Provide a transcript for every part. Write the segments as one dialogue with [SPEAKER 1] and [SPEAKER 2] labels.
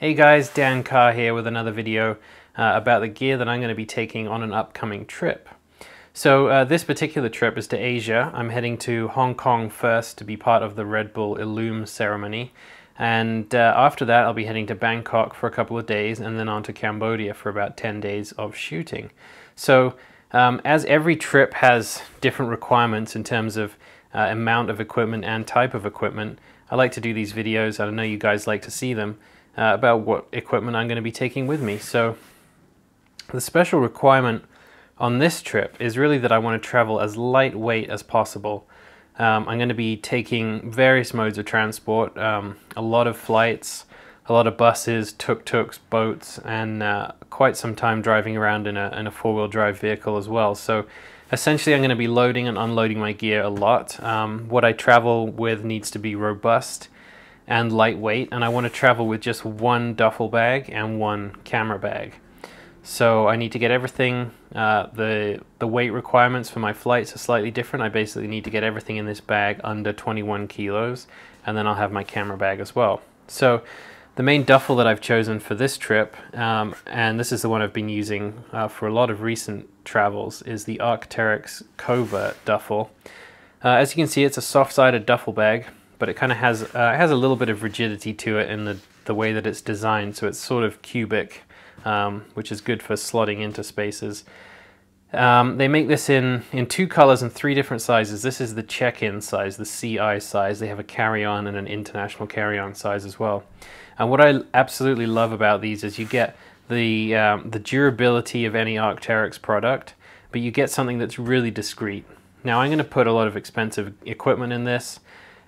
[SPEAKER 1] Hey guys, Dan Carr here with another video uh, about the gear that I'm going to be taking on an upcoming trip. So uh, this particular trip is to Asia. I'm heading to Hong Kong first to be part of the Red Bull Illume ceremony. And uh, after that, I'll be heading to Bangkok for a couple of days and then on to Cambodia for about 10 days of shooting. So um, as every trip has different requirements in terms of uh, amount of equipment and type of equipment, I like to do these videos. I know you guys like to see them uh, about what equipment I'm going to be taking with me. So the special requirement on this trip is really that I want to travel as lightweight as possible. Um, I'm going to be taking various modes of transport, um, a lot of flights, a lot of buses, tuk-tuks, boats, and uh, quite some time driving around in a, in a four-wheel drive vehicle as well. So essentially I'm going to be loading and unloading my gear a lot. Um, what I travel with needs to be robust and lightweight and I want to travel with just one duffel bag and one camera bag. So I need to get everything, uh, the, the weight requirements for my flights are slightly different. I basically need to get everything in this bag under 21 kilos and then I'll have my camera bag as well. So the main duffel that I've chosen for this trip, um, and this is the one I've been using uh, for a lot of recent travels, is the Arc'teryx Covert duffel. Uh, as you can see, it's a soft-sided duffel bag but it kind of has uh, has a little bit of rigidity to it in the the way that it's designed. So it's sort of cubic, um, which is good for slotting into spaces. Um, they make this in, in two colors and three different sizes. This is the check-in size, the CI size. They have a carry-on and an international carry-on size as well. And what I absolutely love about these is you get the, um, the durability of any Arc'teryx product, but you get something that's really discreet. Now I'm going to put a lot of expensive equipment in this.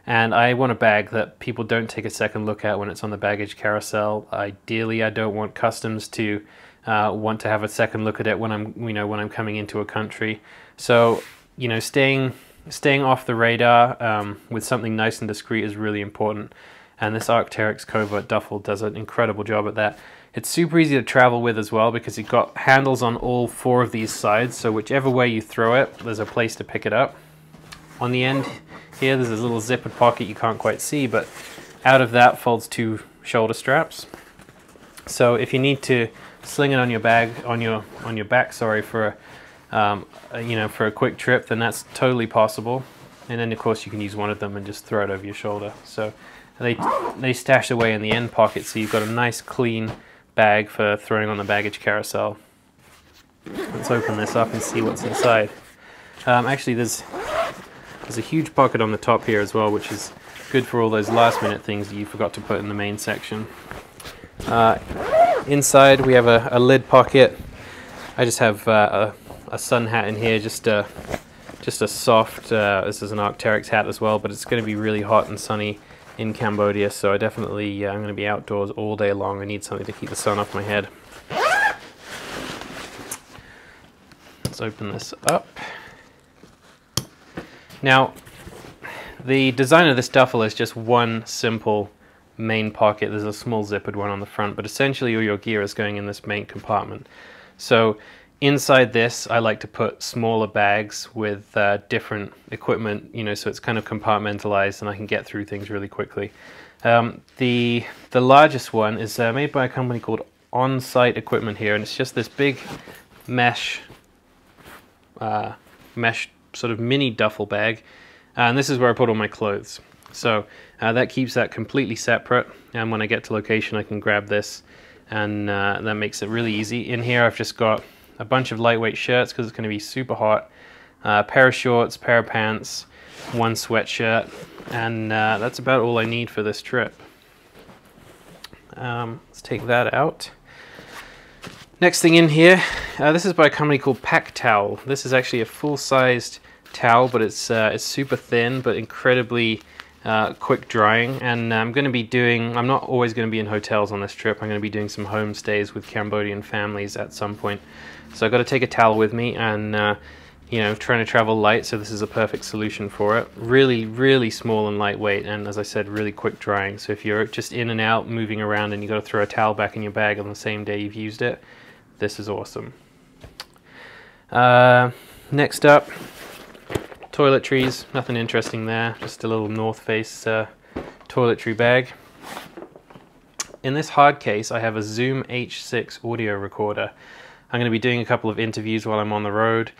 [SPEAKER 1] And I want a bag that people don't take a second look at when it's on the baggage carousel. Ideally, I don't want customs to uh, want to have a second look at it when I'm, you know, when I'm coming into a country. So, you know, staying staying off the radar um, with something nice and discreet is really important. And this Arc'teryx Covert Duffel does an incredible job at that. It's super easy to travel with as well because you've got handles on all four of these sides. So whichever way you throw it, there's a place to pick it up. On the end here, there's a little zippered pocket you can't quite see, but out of that folds two shoulder straps. So if you need to sling it on your bag, on your on your back, sorry, for a, um, a, you know for a quick trip, then that's totally possible. And then of course you can use one of them and just throw it over your shoulder. So they they stash away in the end pocket, so you've got a nice clean bag for throwing on the baggage carousel. Let's open this up and see what's inside. Um, actually, there's there's a huge pocket on the top here as well, which is good for all those last minute things that you forgot to put in the main section. Uh, inside we have a, a, lid pocket. I just have uh, a, a, sun hat in here, just a, just a soft, uh, this is an Arc'teryx hat as well, but it's going to be really hot and sunny in Cambodia, so I definitely, uh, I'm going to be outdoors all day long. I need something to keep the sun off my head. Let's open this up. Now, the design of this duffel is just one simple main pocket. There's a small zippered one on the front, but essentially all your gear is going in this main compartment. So inside this, I like to put smaller bags with uh, different equipment, you know, so it's kind of compartmentalized and I can get through things really quickly. Um, the, the largest one is uh, made by a company called On-Site Equipment here, and it's just this big mesh uh, mesh sort of mini duffel bag. and this is where I put all my clothes. So uh, that keeps that completely separate. And when I get to location, I can grab this and uh, that makes it really easy. In here, I've just got a bunch of lightweight shirts because it's going to be super hot. Uh, pair of shorts, pair of pants, one sweatshirt, and uh, that's about all I need for this trip. Um, let's take that out. Next thing in here, uh, this is by a company called Pack Towel. This is actually a full-sized towel, but it's uh, it's super thin, but incredibly uh, quick drying. And I'm going to be doing, I'm not always going to be in hotels on this trip. I'm going to be doing some homestays with Cambodian families at some point. So I've got to take a towel with me and, uh, you know, trying to travel light, so this is a perfect solution for it. Really, really small and lightweight, and as I said, really quick drying. So if you're just in and out, moving around, and you've got to throw a towel back in your bag on the same day you've used it, this is awesome. Uh, next up, toiletries. Nothing interesting there. Just a little North Face uh, toiletry bag. in this hard case, I have a Zoom H6 audio recorder. I'm going to be doing a couple of interviews while I'm on the road,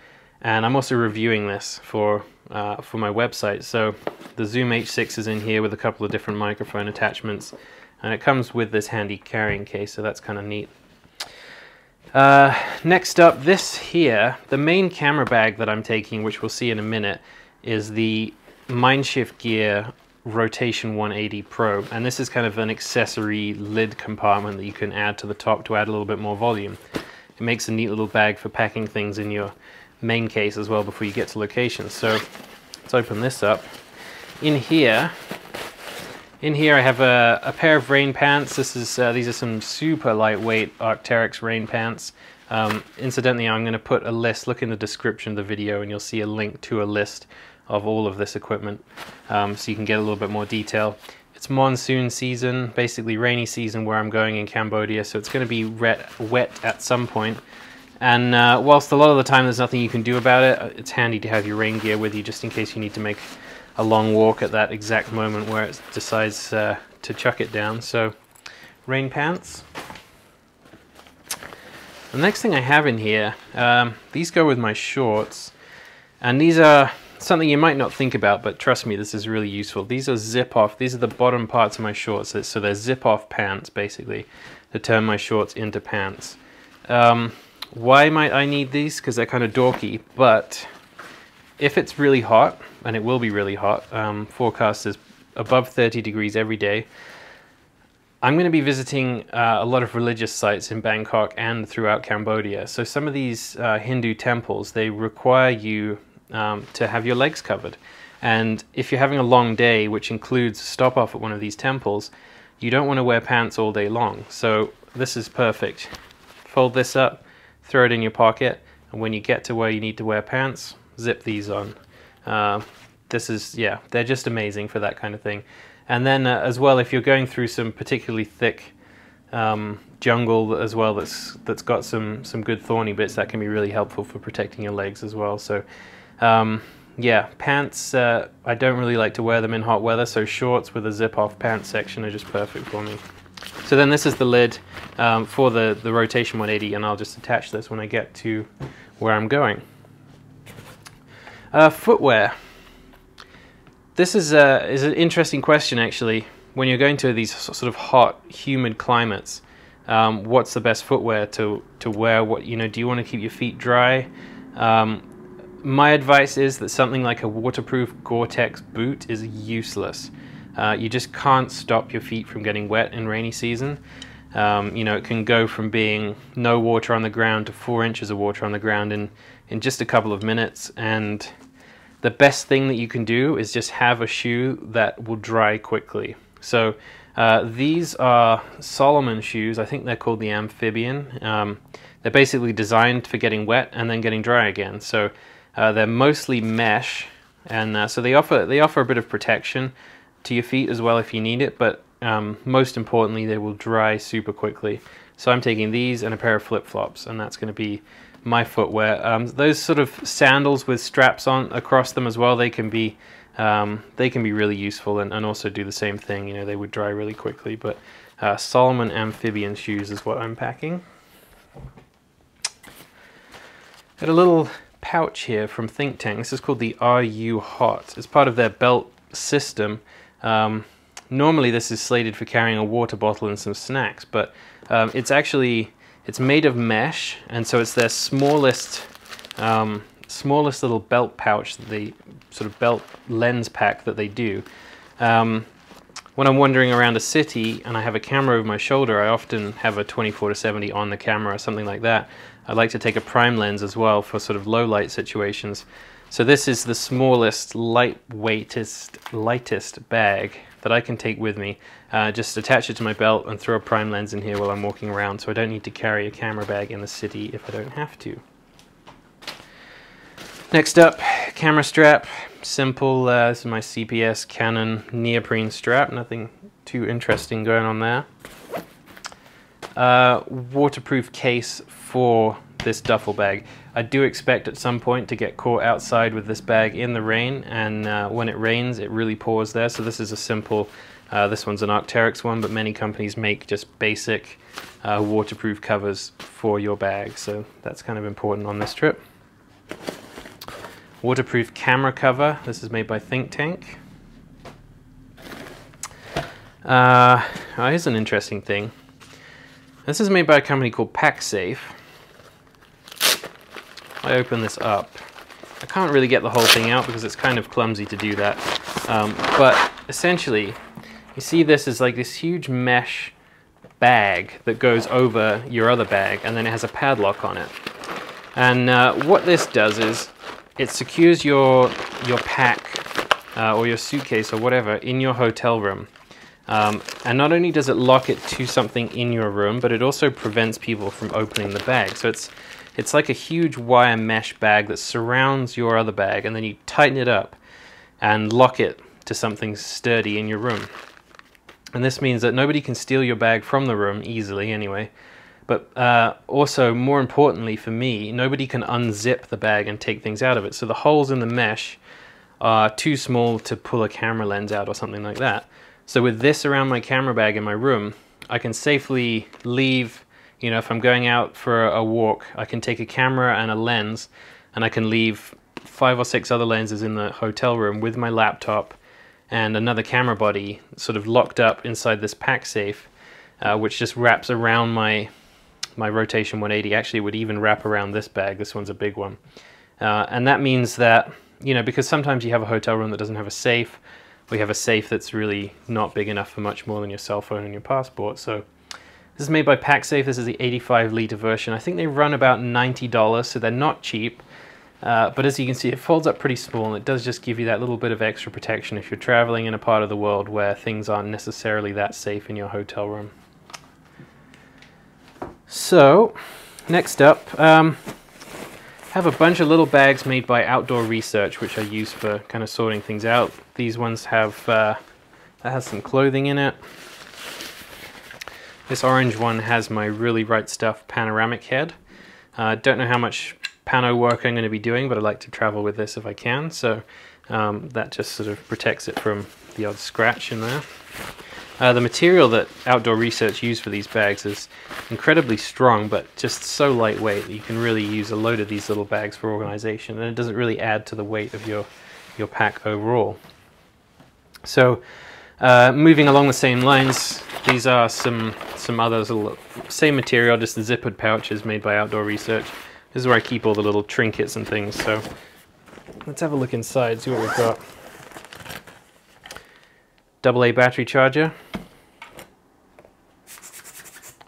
[SPEAKER 1] and I'm also reviewing this for uh, for my website. So the Zoom H6 is in here with a couple of different microphone attachments, and it comes with this handy carrying case, so that's kind of neat. Uh, next up, this here, the main camera bag that I'm taking, which we'll see in a minute, is the Mindshift Gear Rotation 180 Pro. And this is kind of an accessory lid compartment that you can add to the top to add a little bit more volume. It makes a neat little bag for packing things in your main case as well before you get to locations. So let's open this up. In here, in here I have a, a pair of rain pants. This is uh, These are some super lightweight Arc'teryx rain pants. Um, incidentally, I'm going to put a list, look in the description of the video and you'll see a link to a list of all of this equipment um, so you can get a little bit more detail. It's monsoon season, basically rainy season where I'm going in Cambodia, so it's going to be wet, wet at some point. And uh, whilst a lot of the time there's nothing you can do about it, it's handy to have your rain gear with you just in case you need to make a long walk at that exact moment where it decides uh, to chuck it down. So rain pants. The next thing I have in here, um, these go with my shorts. And these are something you might not think about, but trust me, this is really useful. These are zip off, these are the bottom parts of my shorts. So they're zip off pants, basically, to turn my shorts into pants. Um, why might I need these? Because they're kind of dorky, but if it's really hot, and it will be really hot, um, forecast is above 30 degrees every day, I'm going to be visiting uh, a lot of religious sites in Bangkok and throughout Cambodia. So some of these uh, Hindu temples, they require you um, to have your legs covered. And if you're having a long day, which includes a stop off at one of these temples, you don't want to wear pants all day long. So this is perfect. Fold this up, throw it in your pocket, and when you get to where you need to wear pants, zip these on. Uh, this is, yeah, they're just amazing for that kind of thing. And then uh, as well, if you're going through some particularly thick um, jungle as well that's that's got some some good thorny bits, that can be really helpful for protecting your legs as well. So um, yeah, pants, uh, I don't really like to wear them in hot weather, so shorts with a zip-off pants section are just perfect for me. So then this is the lid um, for the, the Rotation 180, and I'll just attach this when I get to where I'm going. Uh, footwear. This is, a, is an interesting question, actually. When you're going to these sort of hot, humid climates, um, what's the best footwear to, to wear? What you know, do you want to keep your feet dry? Um, my advice is that something like a waterproof Gore-Tex boot is useless. Uh, you just can't stop your feet from getting wet in rainy season. Um, you know, it can go from being no water on the ground to four inches of water on the ground in, in just a couple of minutes. And the best thing that you can do is just have a shoe that will dry quickly. So uh, these are Salomon shoes. I think they're called the Amphibian. Um, they're basically designed for getting wet and then getting dry again. So uh, they're mostly mesh, and uh, so they offer they offer a bit of protection to your feet as well if you need it. But um, most importantly, they will dry super quickly. So I'm taking these and a pair of flip flops, and that's going to be my footwear. Um, those sort of sandals with straps on across them as well, they can be um, they can be really useful and, and, also do the same thing. You know, they would dry really quickly. But uh, Salomon amphibian shoes is what I'm packing. Got a little pouch here from Think Tank. This is called the RU Hot. It's part of their belt system. Um, normally this is slated for carrying a water bottle and some snacks, but um, it's actually it's made of mesh, and so it's their smallest, um, smallest little belt pouch, the sort of belt lens pack that they do. Um, when I'm wandering around a city and I have a camera over my shoulder, I often have a 24 to 70 on the camera or something like that. I like to take a prime lens as well for sort of low light situations. So this is the smallest, lightweightest, lightest bag that I can take with me. Uh, just attach it to my belt and throw a prime lens in here while I'm walking around so I don't need to carry a camera bag in the city if I don't have to. Next up, camera strap. Simple, uh, this is my CPS Canon neoprene strap. Nothing too interesting going on there. Uh, waterproof case for this duffel bag. I do expect at some point to get caught outside with this bag in the rain and uh, when it rains it really pours there so this is a simple Uh, this one's an Arc'teryx one, but many companies make just basic uh, waterproof covers for your bag, so that's kind of important on this trip. Waterproof camera cover. This is made by Think Tank. Uh, oh, here's an interesting thing. This is made by a company called PacSafe. I open this up. I can't really get the whole thing out because it's kind of clumsy to do that. Um, but essentially, you see this is like this huge mesh bag that goes over your other bag and then it has a padlock on it. And uh, what this does is it secures your, your pack uh, or your suitcase or whatever in your hotel room. Um, and not only does it lock it to something in your room, but it also prevents people from opening the bag. So it's, it's like a huge wire mesh bag that surrounds your other bag, and then you tighten it up and lock it to something sturdy in your room. And this means that nobody can steal your bag from the room easily anyway. But uh, also, more importantly for me, nobody can unzip the bag and take things out of it. So the holes in the mesh are too small to pull a camera lens out or something like that. So with this around my camera bag in my room, I can safely leave, you know, if I'm going out for a walk, I can take a camera and a lens and I can leave five or six other lenses in the hotel room with my laptop and another camera body sort of locked up inside this PacSafe, uh, which just wraps around my my rotation 180. Actually, it would even wrap around this bag. This one's a big one. Uh, and that means that, you know, because sometimes you have a hotel room that doesn't have a safe, we have a safe that's really not big enough for much more than your cell phone and your passport. So this is made by PacSafe. This is the 85 liter version. I think they run about $90, so they're not cheap. Uh, but as you can see, it folds up pretty small and it does just give you that little bit of extra protection if you're traveling in a part of the world where things aren't necessarily that safe in your hotel room. So, next up, um, have a bunch of little bags made by Outdoor Research, which I use for kind of sorting things out. These ones have, uh, that has some clothing in it. This orange one has my Really Right Stuff panoramic head. I uh, don't know how much pano work I'm going to be doing, but I like to travel with this if I can, so um, that just sort of protects it from the odd scratch in there. Uh, the material that Outdoor Research use for these bags is incredibly strong, but just so lightweight that you can really use a load of these little bags for organization, and it doesn't really add to the weight of your, your pack overall. So, uh, moving along the same lines, these are some, some others, same material, just the zippered pouches made by Outdoor Research. This is where I keep all the little trinkets and things, so let's have a look inside, see what we've got. Double A battery charger,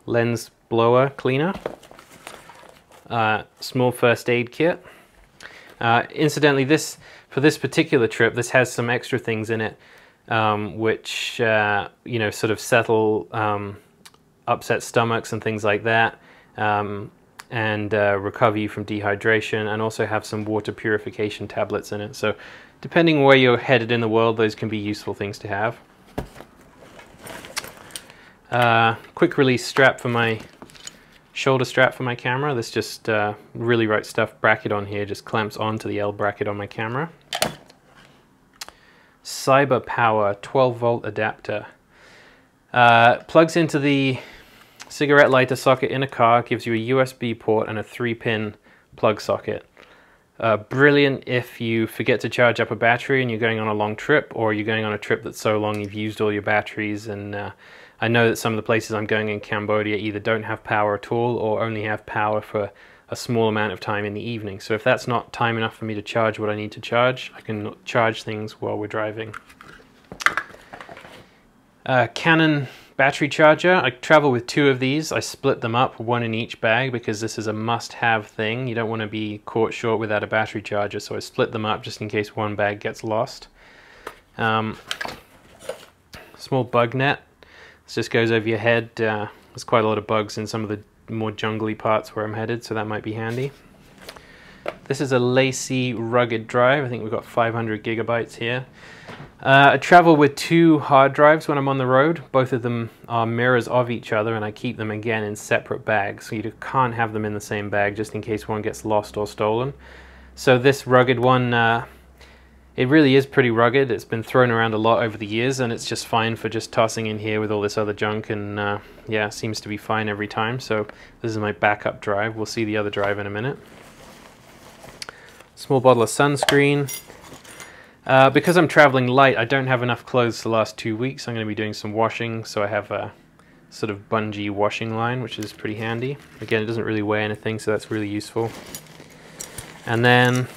[SPEAKER 1] lens blower cleaner, uh, small first aid kit. Uh, incidentally, this for this particular trip, this has some extra things in it, um, which uh, you know sort of settle um, upset stomachs and things like that, um, and uh, recover you from dehydration, and also have some water purification tablets in it. So, depending where you're headed in the world, those can be useful things to have. Uh, quick release strap for my shoulder strap for my camera. This just uh, really right stuff bracket on here just clamps onto the L bracket on my camera. Cyber Power 12 volt adapter. Uh, plugs into the cigarette lighter socket in a car, gives you a USB port and a 3 pin plug socket. Uh, brilliant if you forget to charge up a battery and you're going on a long trip or you're going on a trip that's so long you've used all your batteries and uh, I know that some of the places I'm going in Cambodia either don't have power at all or only have power for a small amount of time in the evening. So if that's not time enough for me to charge what I need to charge, I can charge things while we're driving. Uh, Canon battery charger. I travel with two of these. I split them up, one in each bag, because this is a must-have thing. You don't want to be caught short without a battery charger, so I split them up just in case one bag gets lost. Um, small bug net. This just goes over your head. Uh, there's quite a lot of bugs in some of the more jungly parts where I'm headed, so that might be handy. This is a LaCie rugged drive. I think we've got 500 gigabytes here. Uh, I travel with two hard drives when I'm on the road. Both of them are mirrors of each other, and I keep them again in separate bags. So you can't have them in the same bag just in case one gets lost or stolen. So this rugged one, uh, it really is pretty rugged. It's been thrown around a lot over the years, and it's just fine for just tossing in here with all this other junk, and uh, yeah, seems to be fine every time. So this is my backup drive. We'll see the other drive in a minute. Small bottle of sunscreen. Uh, because I'm traveling light, I don't have enough clothes the last two weeks. I'm going to be doing some washing, so I have a sort of bungee washing line, which is pretty handy. Again, it doesn't really weigh anything, so that's really useful. And then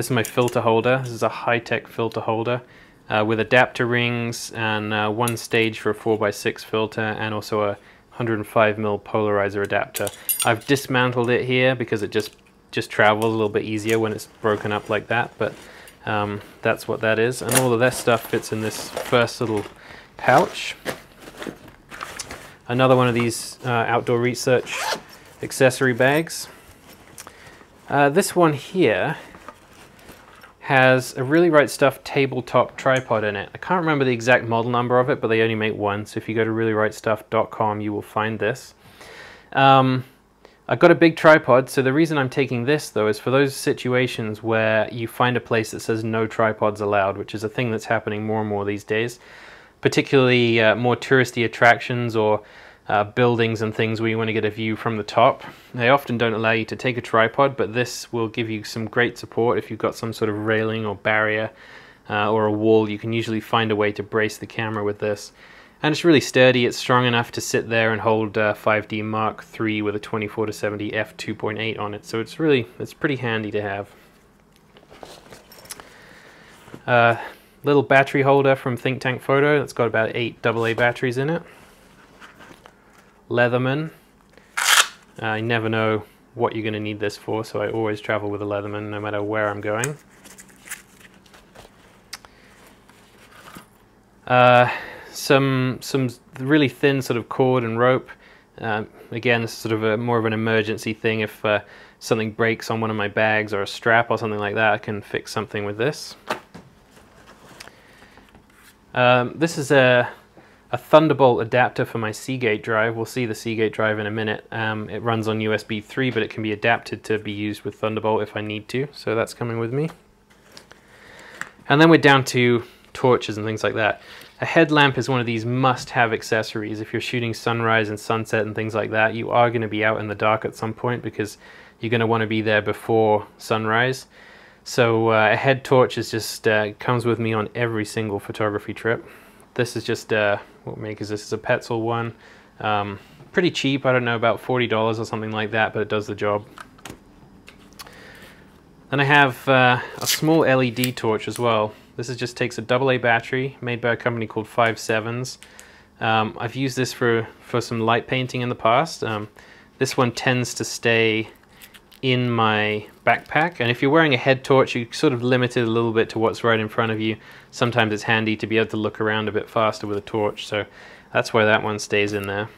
[SPEAKER 1] this is my filter holder. This is a high-tech filter holder uh, with adapter rings and uh, one stage for a 4x6 filter and also a 105mm polarizer adapter. I've dismantled it here because it just just travels a little bit easier when it's broken up like that, but um, that's what that is. And all of that stuff fits in this first little pouch. Another one of these uh, outdoor research accessory bags. Uh, this one here has a Really Right Stuff tabletop tripod in it. I can't remember the exact model number of it, but they only make one. So if you go to reallyrightstuff.com, you will find this. Um, I've got a big tripod, so the reason I'm taking this though is for those situations where you find a place that says no tripods allowed, which is a thing that's happening more and more these days, particularly uh, more touristy attractions or uh, buildings and things where you want to get a view from the top. They often don't allow you to take a tripod, but this will give you some great support if you've got some sort of railing or barrier uh, or a wall. You can usually find a way to brace the camera with this. And it's really sturdy, it's strong enough to sit there and hold uh, 5D Mark III with a 24 to 70 f2.8 on it. So it's really, it's pretty handy to have. Uh, little battery holder from Think Tank Photo. It's got about eight AA batteries in it. Leatherman. I never know what you're going to need this for, so I always travel with a Leatherman no matter where I'm going. Uh, some some really thin sort of cord and rope. Uh, again, this is sort of a more of an emergency thing. If uh, something breaks on one of my bags or a strap or something like that, I can fix something with this. Um, this is a, a Thunderbolt adapter for my Seagate drive. We'll see the Seagate drive in a minute. Um, it runs on USB 3, but it can be adapted to be used with Thunderbolt if I need to. So that's coming with me. And then we're down to torches and things like that. A headlamp is one of these must-have accessories. If you're shooting sunrise and sunset and things like that, you are going to be out in the dark at some point because you're going to want to be there before sunrise. So uh, a head torch is just uh, comes with me on every single photography trip. This is just uh, what make is this? It's a Petzl one. Um, pretty cheap. I don't know about forty dollars or something like that, but it does the job. Then I have uh, a small LED torch as well. This is just takes a AA battery made by a company called Five Sevens. Um, I've used this for for some light painting in the past. Um, this one tends to stay in my backpack. And if you're wearing a head torch, you're sort of limited a little bit to what's right in front of you. Sometimes it's handy to be able to look around a bit faster with a torch, so that's why that one stays in there.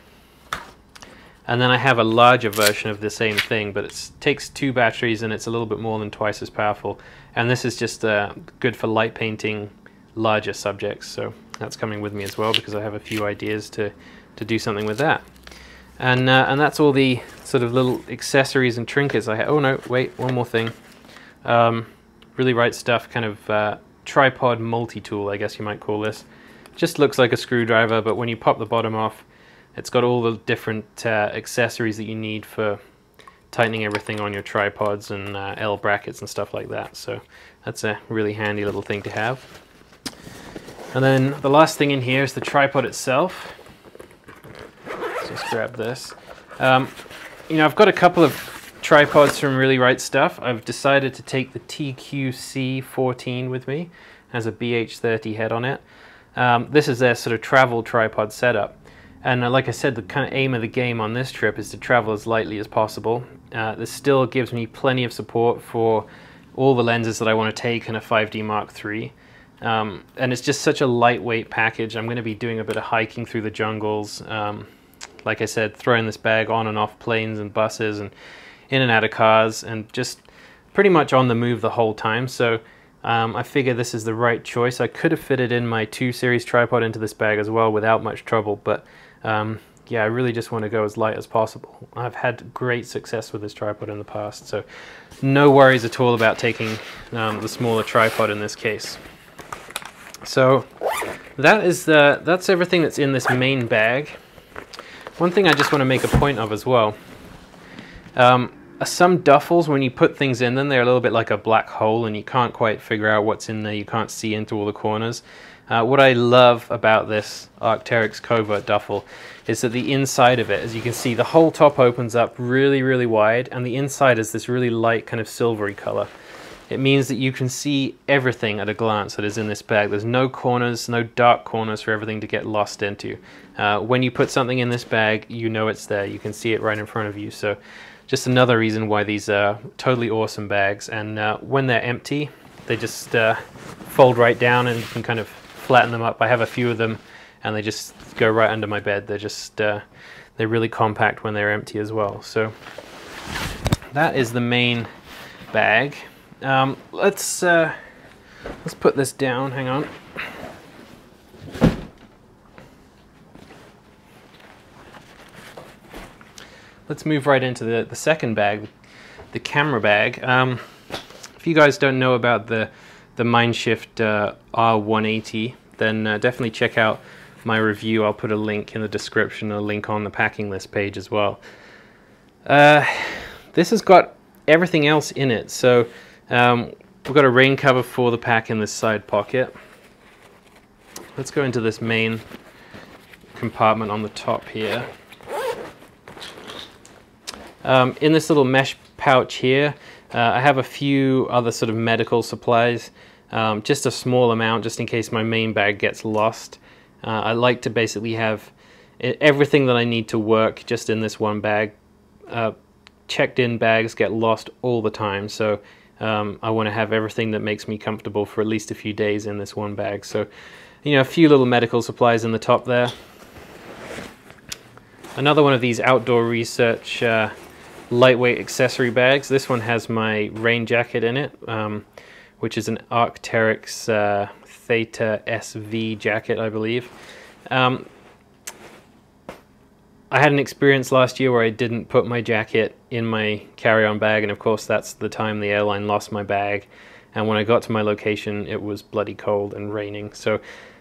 [SPEAKER 1] And then I have a larger version of the same thing, but it takes two batteries and it's a little bit more than twice as powerful. And this is just uh, good for light painting larger subjects, so that's coming with me as well because I have a few ideas to, to do something with that. And, uh, and that's all the sort of little accessories and trinkets I have. Oh no, wait, one more thing. Um, really right stuff, kind of uh, tripod multi-tool, I guess you might call this. Just looks like a screwdriver, but when you pop the bottom off, it's got all the different uh, accessories that you need for tightening everything on your tripods and uh, L brackets and stuff like that. So that's a really handy little thing to have. And then the last thing in here is the tripod itself. Just grab this. Um, you know, I've got a couple of tripods from Really Right Stuff. I've decided to take the TQC14 with me. It has a BH30 head on it. Um, this is their sort of travel tripod setup. And uh, like I said, the kind of aim of the game on this trip is to travel as lightly as possible. Uh, this still gives me plenty of support for all the lenses that I want to take in a 5D Mark III. Um, and it's just such a lightweight package. I'm going to be doing a bit of hiking through the jungles. Um, like I said, throwing this bag on and off planes and buses and in and out of cars and just pretty much on the move the whole time. So um, I figure this is the right choice. I could have fitted in my 2 series tripod into this bag as well without much trouble, but um, yeah, I really just want to go as light as possible. I've had great success with this tripod in the past, so no worries at all about taking um, the smaller tripod in this case. So that is the, that's everything that's in this main bag. One thing I just want to make a point of as well. Um, some duffels, when you put things in them, they're a little bit like a black hole and you can't quite figure out what's in there. You can't see into all the corners. Uh, what I love about this Arc'teryx Covert duffel is that the inside of it, as you can see, the whole top opens up really, really wide and the inside is this really light kind of silvery color. It means that you can see everything at a glance that is in this bag. There's no corners, no dark corners for everything to get lost into. Uh, when you put something in this bag, you know it's there. You can see it right in front of you. So just another reason why these are totally awesome bags. And uh, when they're empty, they just uh, fold right down and you can kind of flatten them up. I have a few of them and they just go right under my bed. They're just, uh, they're really compact when they're empty as well. So that is the main bag. Um, let's, uh, let's put this down, hang on. Let's move right into the, the second bag, the camera bag. Um, if you guys don't know about the, the Mindshift uh, R180, then uh, definitely check out my review. I'll put a link in the description, a link on the packing list page as well. Uh, this has got everything else in it. So um, we've got a rain cover for the pack in this side pocket. Let's go into this main compartment on the top here. Um, in this little mesh pouch here, uh, I have a few other sort of medical supplies, um, just a small amount just in case my main bag gets lost. Uh, I like to basically have everything that I need to work just in this one bag. Uh, checked in bags get lost all the time, so um, I want to have everything that makes me comfortable for at least a few days in this one bag. So, you know, a few little medical supplies in the top there. Another one of these outdoor research uh, lightweight accessory bags. This one has my rain jacket in it, um, which is an Arc'teryx uh, Theta SV jacket, I believe. Um, I had an experience last year where I didn't put my jacket in my carry-on bag, and of course that's the time the airline lost my bag. And when I got to my location, it was bloody cold and raining. So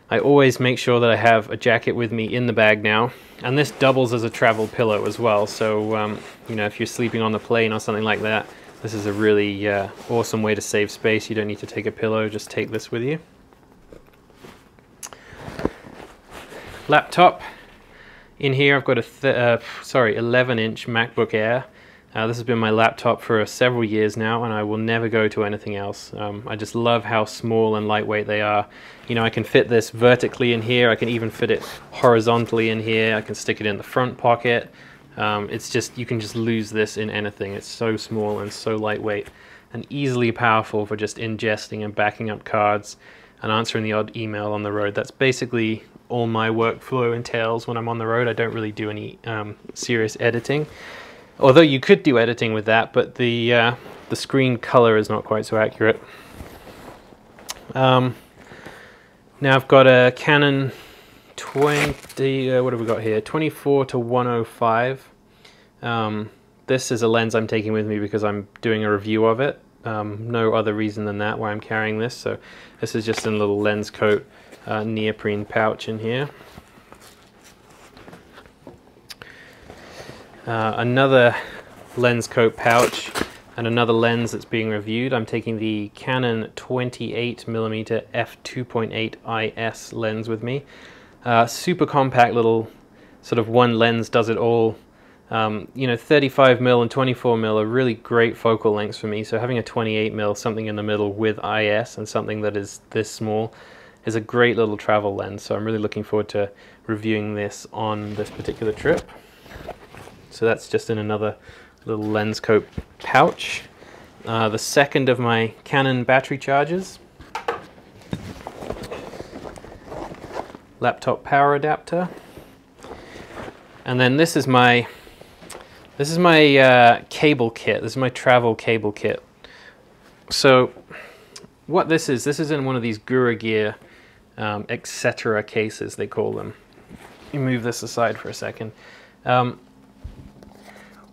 [SPEAKER 1] I always make sure that I have a jacket with me in the bag now. And this doubles as a travel pillow as well. So, um, you know, if you're sleeping on the plane or something like that, this is a really uh, awesome way to save space. You don't need to take a pillow, just take this with you. Laptop. In here I've got a, uh, sorry, 11 inch MacBook Air. Uh, this has been my laptop for several years now and I will never go to anything else. Um, I just love how small and lightweight they are. You know, I can fit this vertically in here, I can even fit it horizontally in here, I can stick it in the front pocket. Um, it's just, you can just lose this in anything. It's so small and so lightweight and easily powerful for just ingesting and backing up cards and answering the odd email on the road. That's basically all my workflow entails when I'm on the road. I don't really do any um, serious editing. Although you could do editing with that, but the uh, the screen color is not quite so accurate. Um, now I've got a Canon 20, uh, what have we got here? 24 to 105. Um, this is a lens I'm taking with me because I'm doing a review of it. Um, no other reason than that why I'm carrying this. So this is just in a little lens coat uh, neoprene pouch in here. Uh, another lens coat pouch and another lens that's being reviewed. I'm taking the Canon 28mm f2.8 IS lens with me. Uh, super compact little sort of one lens does it all. Um, you know, 35mm and 24mm are really great focal lengths for me. So having a 28mm, something in the middle with IS and something that is this small is a great little travel lens. So I'm really looking forward to reviewing this on this particular trip. So that's just in another little lens coat pouch. Uh, the second of my Canon battery chargers. Laptop power adapter. And then this is my this is my uh, cable kit. This is my travel cable kit. So what this is, this is in one of these Gura Gear um, etc. cases, they call them. me move this aside for a second. Um,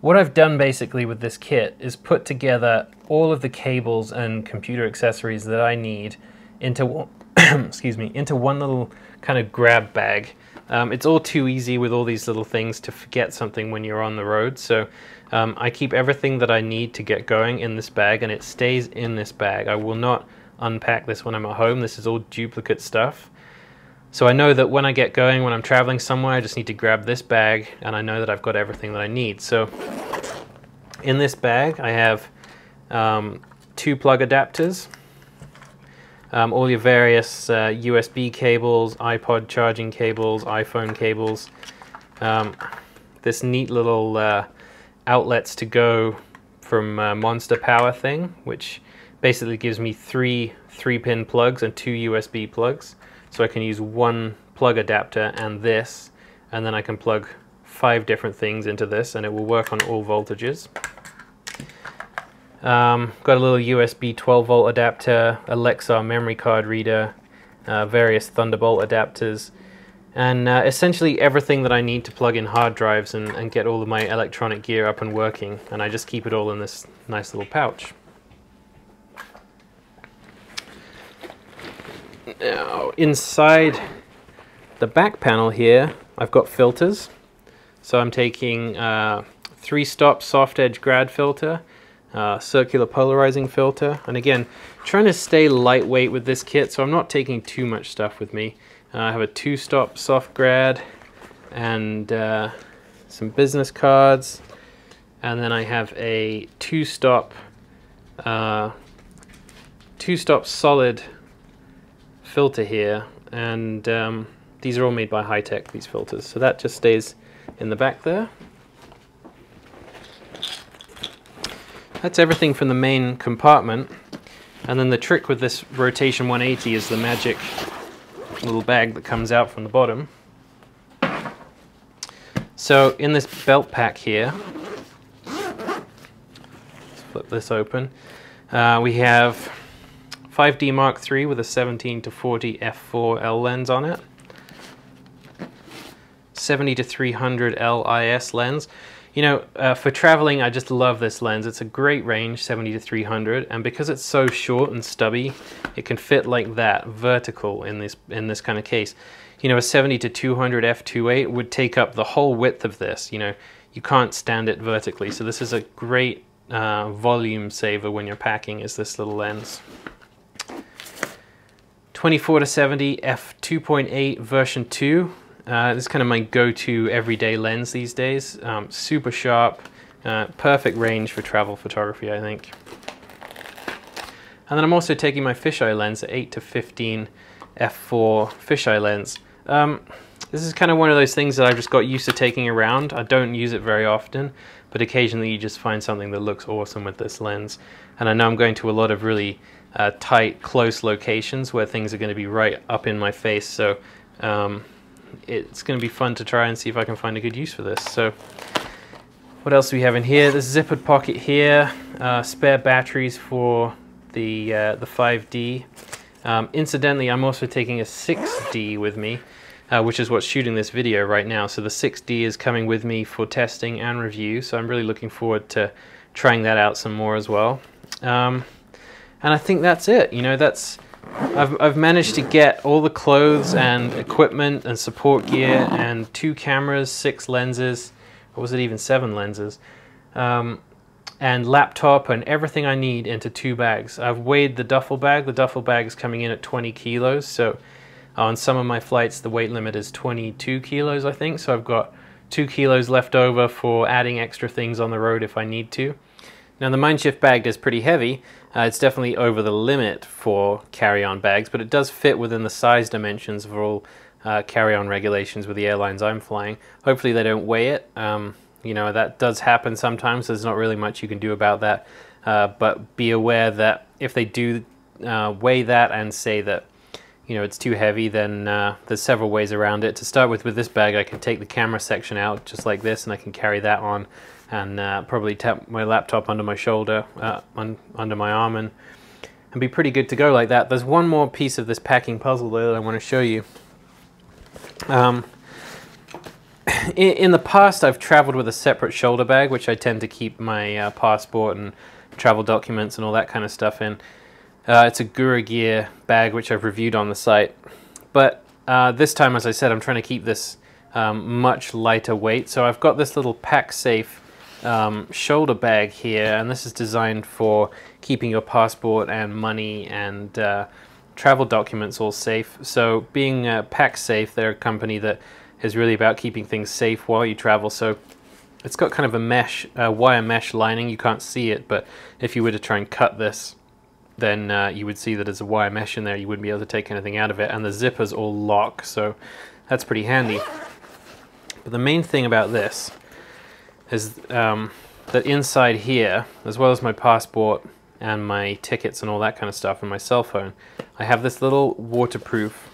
[SPEAKER 1] what I've done basically with this kit is put together all of the cables and computer accessories that I need into excuse me into one little kind of grab bag. Um, it's all too easy with all these little things to forget something when you're on the road. So um, I keep everything that I need to get going in this bag and it stays in this bag. I will not unpack this when I'm at home. This is all duplicate stuff. So I know that when I get going, when I'm traveling somewhere, I just need to grab this bag and I know that I've got everything that I need. So in this bag, I have um, two plug adapters, um, all your various uh, USB cables, iPod charging cables, iPhone cables, um, this neat little uh, outlets to go from uh, Monster Power thing, which basically gives me three three pin plugs and two USB plugs. So I can use one plug adapter and this, and then I can plug five different things into this and it will work on all voltages. Um, got a little USB 12 volt adapter, a Lexar memory card reader, uh, various Thunderbolt adapters, and uh, essentially everything that I need to plug in hard drives and, and get all of my electronic gear up and working. And I just keep it all in this nice little pouch. Now, inside the back panel here, I've got filters. So I'm taking uh, three-stop soft edge grad filter, uh, circular polarizing filter, and again, trying to stay lightweight with this kit, so I'm not taking too much stuff with me. Uh, I have a two-stop soft grad and uh, some business cards, and then I have a two-stop uh, two-stop solid filter here and um, these are all made by High Tech, these filters. So that just stays in the back there. That's everything from the main compartment. And then the trick with this rotation 180 is the magic little bag that comes out from the bottom. So in this belt pack here let's flip this open uh, we have 5D Mark III with a 17 to 40 f4L lens on it. 70 to 300 LIS lens. You know, uh, for traveling, I just love this lens. It's a great range, 70 to 300, and because it's so short and stubby, it can fit like that, vertical in this in this kind of case. You know, a 70 to 200 f2.8 would take up the whole width of this. You know, you can't stand it vertically, so this is a great uh, volume saver when you're packing. Is this little lens? 24 to 70 f2.8 version 2. Uh, this is kind of my go-to everyday lens these days. Um, super sharp, uh, perfect range for travel photography, I think. And then I'm also taking my fisheye lens, 8 to 15 f4 fisheye lens. Um, this is kind of one of those things that I've just got used to taking around. I don't use it very often, but occasionally you just find something that looks awesome with this lens. And I know I'm going to a lot of really uh, tight, close locations where things are going to be right up in my face. So um, it's going to be fun to try and see if I can find a good use for this. So what else do we have in here? This zippered pocket here, uh, spare batteries for the, uh, the 5D. Um, incidentally, I'm also taking a 6D with me, uh, which is what's shooting this video right now. So the 6D is coming with me for testing and review. So I'm really looking forward to trying that out some more as well. Um, and I think that's it. You know, that's I've I've managed to get all the clothes and equipment and support gear and two cameras, six lenses, or was it even seven lenses, um, and laptop and everything I need into two bags. I've weighed the duffel bag. The duffel bag is coming in at 20 kilos. So on some of my flights, the weight limit is 22 kilos, I think. So I've got two kilos left over for adding extra things on the road if I need to. Now the Mindshift bag is pretty heavy. Uh, it's definitely over the limit for carry-on bags, but it does fit within the size dimensions of all uh, carry-on regulations with the airlines I'm flying. Hopefully they don't weigh it. Um, you know, that does happen sometimes. There's not really much you can do about that. Uh, but be aware that if they do uh, weigh that and say that you know it's too heavy, then uh, there's several ways around it. To start with, with this bag, I can take the camera section out just like this, and I can carry that on and uh, probably tap my laptop under my shoulder, uh, un under my arm, and, and be pretty good to go like that. There's one more piece of this packing puzzle though that I want to show you. Um, in, in, the past, I've traveled with a separate shoulder bag, which I tend to keep my uh, passport and travel documents and all that kind of stuff in. Uh, it's a Gura Gear bag, which I've reviewed on the site. But uh, this time, as I said, I'm trying to keep this um, much lighter weight. So I've got this little PacSafe um, shoulder bag here, and this is designed for keeping your passport and money and uh, travel documents all safe. So being uh, PacSafe, they're a company that is really about keeping things safe while you travel. So it's got kind of a mesh, wire mesh lining. You can't see it, but if you were to try and cut this, then uh, you would see that there's a wire mesh in there. You wouldn't be able to take anything out of it, and the zippers all lock, so that's pretty handy. But the main thing about this is um, that inside here, as well as my passport and my tickets and all that kind of stuff and my cell phone, I have this little waterproof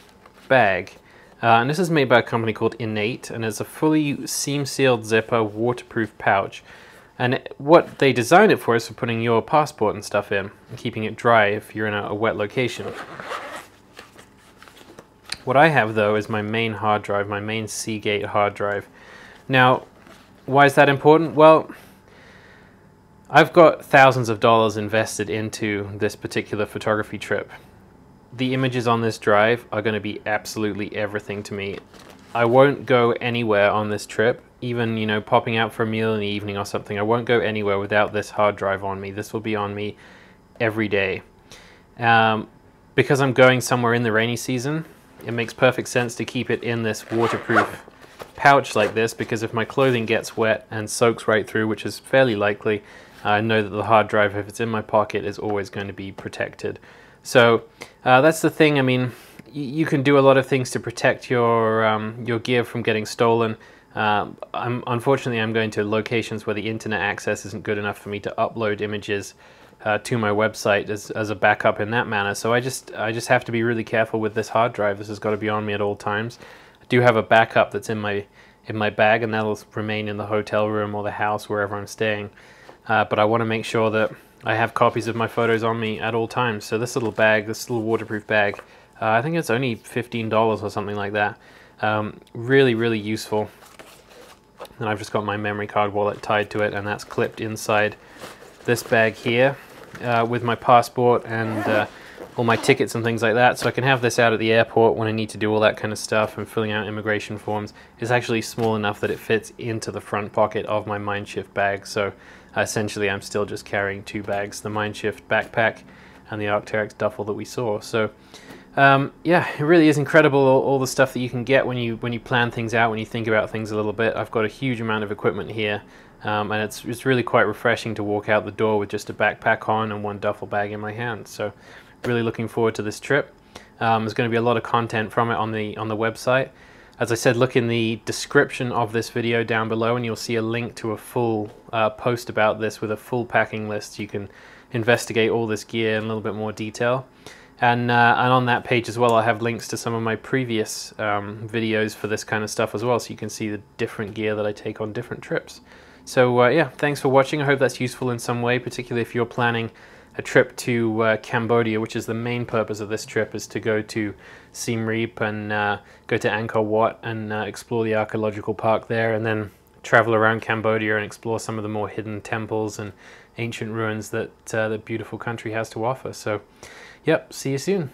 [SPEAKER 1] bag. Uh, and this is made by a company called Innate, and it's a fully seam-sealed zipper waterproof pouch. And it, what they designed it for is for putting your passport and stuff in and keeping it dry if you're in a, a wet location. What I have though is my main hard drive, my main Seagate hard drive. Now, why is that important? Well, I've got thousands of dollars invested into this particular photography trip. The images on this drive are going to be absolutely everything to me. I won't go anywhere on this trip, even, you know, popping out for a meal in the evening or something. I won't go anywhere without this hard drive on me. This will be on me every day. Um, because I'm going somewhere in the rainy season, it makes perfect sense to keep it in this waterproof pouch like this because if my clothing gets wet and soaks right through, which is fairly likely, I know that the hard drive, if it's in my pocket, is always going to be protected. So uh, that's the thing. I mean, you can do a lot of things to protect your um, your gear from getting stolen. Um, I'm, unfortunately, I'm going to locations where the internet access isn't good enough for me to upload images uh, to my website as, as a backup in that manner. So I just I just have to be really careful with this hard drive. This has got to be on me at all times. Do have a backup that's in my in my bag, and that'll remain in the hotel room or the house wherever I'm staying. Uh, but I want to make sure that I have copies of my photos on me at all times. So this little bag, this little waterproof bag, uh, I think it's only $15 or something like that. Um, really, really useful. And I've just got my memory card wallet tied to it, and that's clipped inside this bag here uh, with my passport and uh, all my tickets and things like that. So I can have this out at the airport when I need to do all that kind of stuff and filling out immigration forms. It's actually small enough that it fits into the front pocket of my Mindshift bag. So essentially I'm still just carrying two bags, the Mindshift backpack and the Arc'teryx duffel that we saw. So um, yeah, it really is incredible all, all, the stuff that you can get when you when you plan things out, when you think about things a little bit. I've got a huge amount of equipment here, um, and it's it's really quite refreshing to walk out the door with just a backpack on and one duffel bag in my hand. So really looking forward to this trip. Um, there's going to be a lot of content from it on the on the website. As I said, look in the description of this video down below and you'll see a link to a full uh, post about this with a full packing list. You can investigate all this gear in a little bit more detail. And, uh, and on that page as well, I have links to some of my previous um, videos for this kind of stuff as well, so you can see the different gear that I take on different trips. So uh, yeah, thanks for watching. I hope that's useful in some way, particularly if you're planning a trip to uh, Cambodia, which is the main purpose of this trip, is to go to Siem Reap and uh, go to Angkor Wat and uh, explore the archaeological park there, and then travel around Cambodia and explore some of the more hidden temples and ancient ruins that uh, the beautiful country has to offer. So, yep, see you soon.